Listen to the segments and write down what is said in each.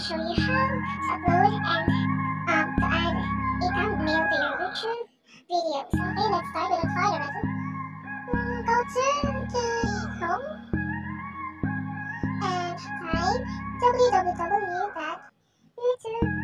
show you how to upload and um, to add a thumbnail to your YouTube videos. Okay, let's start with a tutorial. Mm, Go to the home and type www.youtube.com.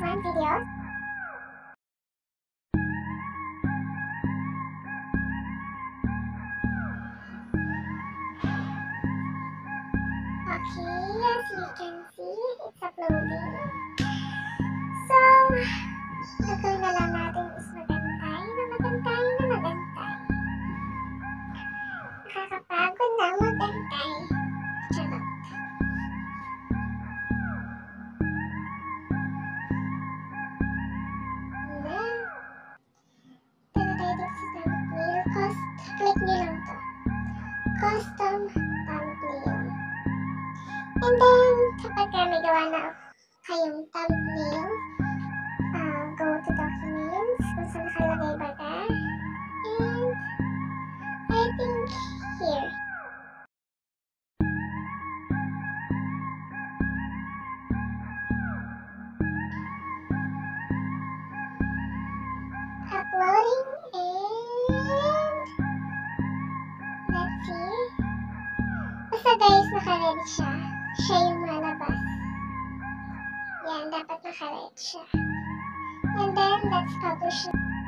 One, videos. Okay, as you can Custom thumbnail. And then, kapag ka may gawa na kayong thumbnail, Basta guys, naka-ready siya. Siya yung malabas. Yan, dapat naka-ready siya. And then, let's publish it.